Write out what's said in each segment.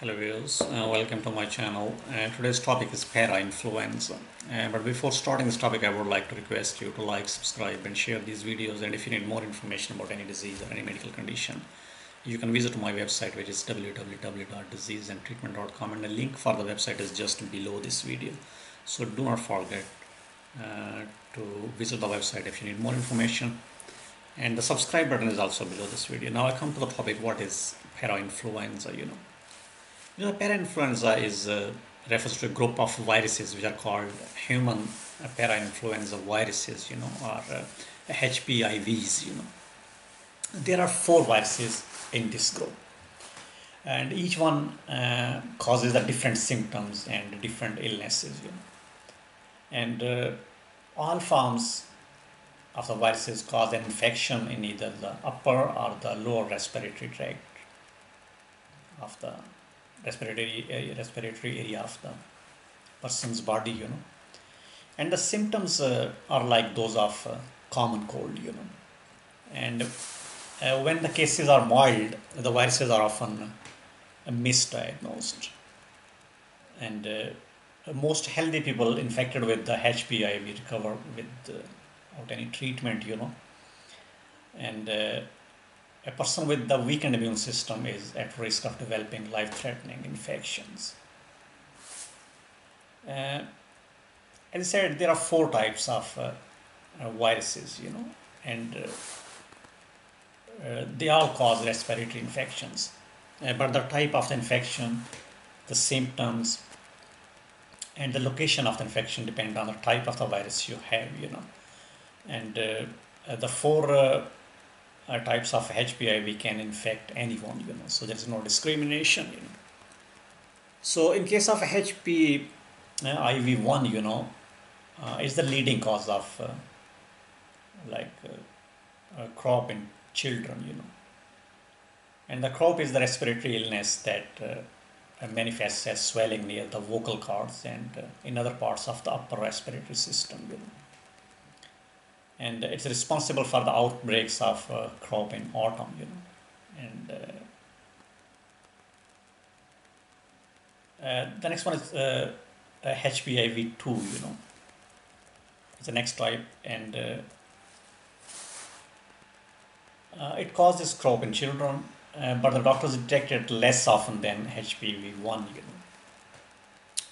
Hello viewers, uh, welcome to my channel. Uh, today's topic is para-influenza. Uh, but before starting this topic, I would like to request you to like, subscribe and share these videos. And if you need more information about any disease or any medical condition, you can visit my website which is www.diseaseandtreatment.com and the link for the website is just below this video. So do not forget uh, to visit the website if you need more information. And the subscribe button is also below this video. Now I come to the topic, what is para-influenza, you know. You know, para-influenza is uh, refers to a group of viruses which are called human para-influenza viruses, you know, or uh, HPIVs, you know. There are four viruses in this group, and each one uh, causes a different symptoms and different illnesses, you know. And uh, all forms of the viruses cause an infection in either the upper or the lower respiratory tract of the respiratory area, respiratory area of the person's body, you know. And the symptoms uh, are like those of uh, common cold, you know. And uh, when the cases are mild, the viruses are often misdiagnosed. And most healthy people infected with the HPIV recover without any treatment, you know. And a person with the weakened immune system is at risk of developing life-threatening infections. Uh, as I said, there are four types of uh, uh, viruses, you know, and uh, uh, they all cause respiratory infections. Uh, but the type of the infection, the symptoms, and the location of the infection depend on the type of the virus you have, you know. And the four uh, types of HPIV can infect anyone, you know, so there's no discrimination, you know. So in case of hp iv1 you know, uh, is the leading cause of uh, like uh, croup in children, you know. And the croup is the respiratory illness that uh, manifests as swelling near the vocal cords and uh, in other parts of the upper respiratory system, you know and it's responsible for the outbreaks of uh, croup in autumn, you know. And uh, uh, the next one is uh, HPIV2, you know. It's the next type, and uh, uh, it causes croup in children, but the doctors detect it less often than HPV1, you know.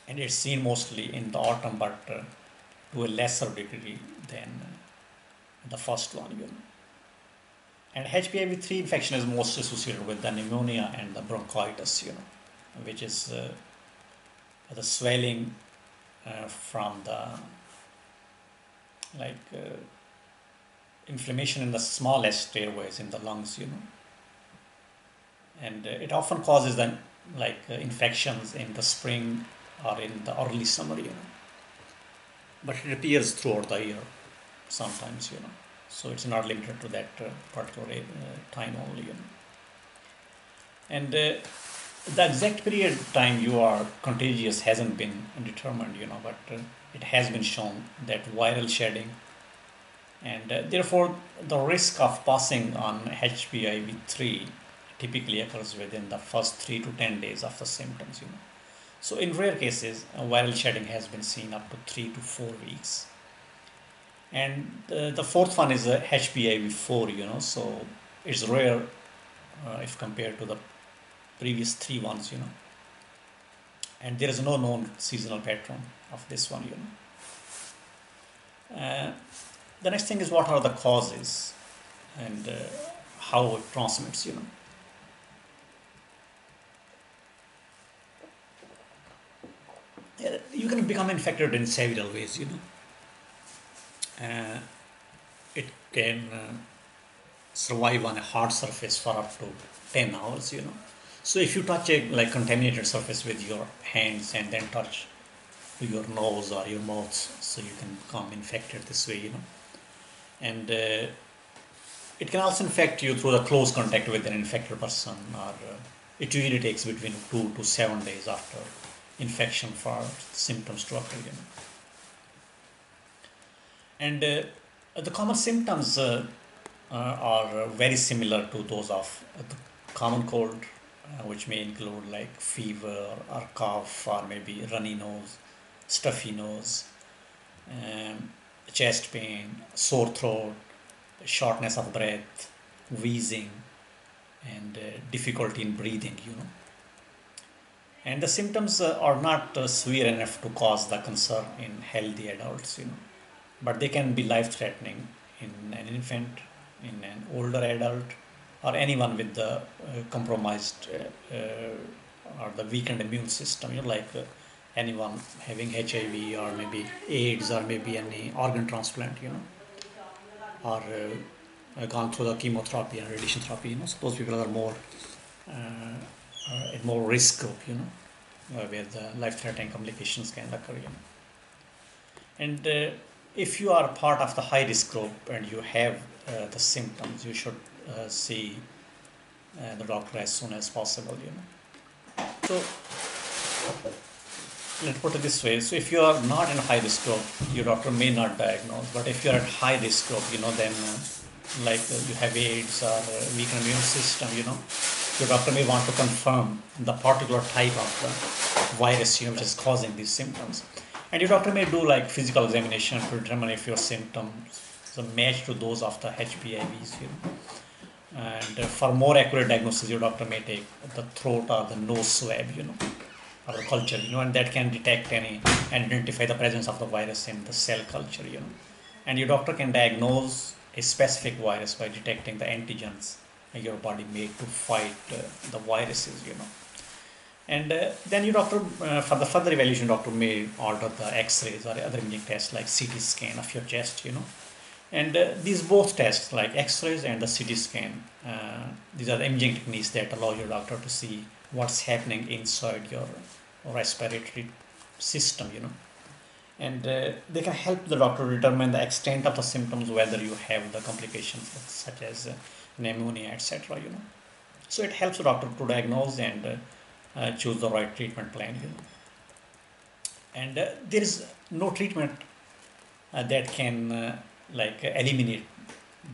And it's seen mostly in the autumn, but to a lesser degree than the first one, you know. And HPIV3 infection is most associated with the pneumonia and the bronchitis, you know, which is uh, the swelling uh, from the like uh, inflammation in the smallest airways in the lungs, you know. And uh, it often causes then like uh, infections in the spring or in the early summer, you know. But it appears throughout the year sometimes, you know. So it's not limited to that uh, particular uh, time only, you know. And uh, the exact period of time you are contagious hasn't been determined, you know, but uh, it has been shown that viral shedding and uh, therefore the risk of passing on HPIV3 typically occurs within the first 3 to 10 days of the symptoms, you know. So in rare cases, viral shedding has been seen up to 3 to 4 weeks and uh, the fourth one is a HPIV4 you know so it's rare uh, if compared to the previous three ones you know. And there is no known seasonal pattern of this one you know. Uh, the next thing is what are the causes and uh, how it transmits you know. You can become infected in several ways you know uh, it can uh, survive on a hard surface for up to 10 hours you know. So if you touch a like contaminated surface with your hands and then touch your nose or your mouth so you can become infected this way you know. And uh, it can also infect you through the close contact with an infected person or uh, it usually takes between two to seven days after infection for symptoms to occur you know and uh, the common symptoms uh, uh, are very similar to those of the common cold which may include like fever or cough or maybe runny nose, stuffy nose, um, chest pain, sore throat, shortness of breath, wheezing, and uh, difficulty in breathing, you know. And the symptoms uh, are not uh, severe enough to cause the concern in healthy adults, you know, but they can be life threatening in an infant, in an older adult, or anyone with the uh, compromised uh, uh, or the weakened immune system, you know, like anyone having HIV or maybe AIDS or maybe any organ transplant, you know, or uh, gone through the chemotherapy and radiation therapy, you know, so those people are more uh, uh, at more risk of, you know, where the life-threatening complications can occur, you know. And if you are part of the high risk group and you have the symptoms, you should see the doctor as soon as possible, you know. So let's put it this way. So if you are not in high risk group your doctor may not diagnose. But if you're at high risk group you know then uh, like uh, you have aids or uh, weak immune system you know your doctor may want to confirm the particular type of the virus you know, which is causing these symptoms and your doctor may do like physical examination to determine if your symptoms so match to those of the HPIVs know and uh, for more accurate diagnosis your doctor may take the throat or the nose swab you know our culture, you know, and that can detect any and identify the presence of the virus in the cell culture, you know. And your doctor can diagnose a specific virus by detecting the antigens your body made to fight uh, the viruses, you know. And uh, then your doctor, uh, for the further evaluation, doctor may order the X-rays or other imaging tests like CT scan of your chest, you know. And uh, these both tests, like X-rays and the CT scan, uh, these are the imaging techniques that allow your doctor to see what's happening inside your respiratory system, you know. And uh, they can help the doctor determine the extent of the symptoms, whether you have the complications such as uh, pneumonia, etc. You know, so it helps the doctor to diagnose and uh, uh choose the right treatment plan. Know, and uh, there is no treatment uh, that can like eliminate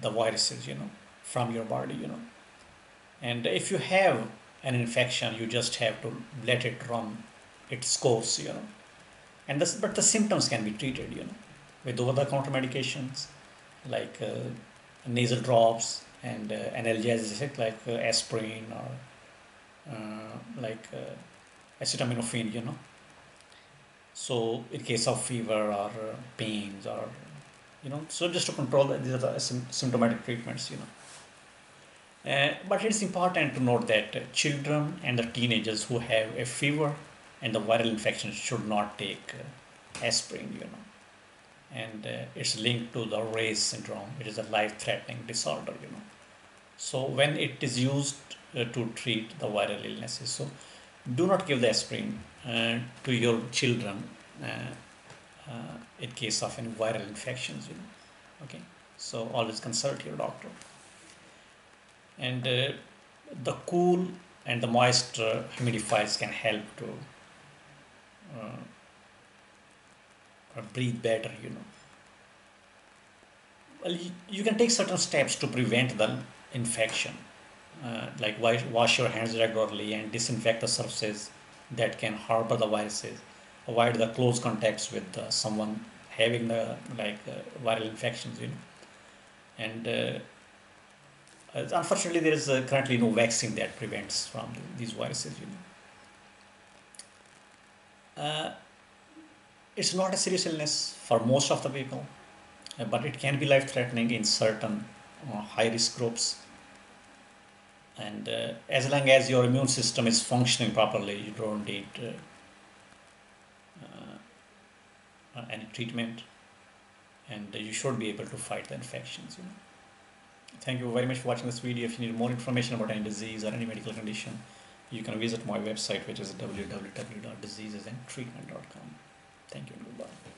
the viruses, you know, from your body. You know, and if you have an infection, you just have to let it run its course, you know. And this, but the symptoms can be treated, you know, with over-the-counter medications like uh, nasal drops and uh, analgesic like uh, aspirin or uh, like uh, acetaminophen, you know. So in case of fever or uh, pains or you know, so just to control that, these are the symptomatic treatments, you know. Uh, but it's important to note that uh, children and the teenagers who have a fever and the viral infection should not take uh, aspirin, you know. And uh, it's linked to the Reye's syndrome. It is a life-threatening disorder, you know. So when it is used uh, to treat the viral illnesses, so do not give the aspirin uh, to your children uh, uh, in case of any viral infections, you know. Okay, so always consult your doctor. And the cool and the moist humidifiers can help to uh, breathe better, you know. Well, you, can take certain steps to prevent the infection, uh, like wash your hands regularly and disinfect the surfaces that can harbor the viruses. Avoid the close contacts with uh, someone having the like uh, viral infections, you know. And uh, unfortunately, there is uh, currently no vaccine that prevents from the, these viruses, you know uh, it's not a serious illness for most of the people, uh, but it can be life threatening in certain uh, high risk groups. And uh, as long as your immune system is functioning properly, you don't need uh, uh, any treatment, and you should be able to fight the infections. You know. Thank you very much for watching this video. If you need more information about any disease or any medical condition, you can visit my website which is www.diseasesandtreatment.com. Thank you and goodbye.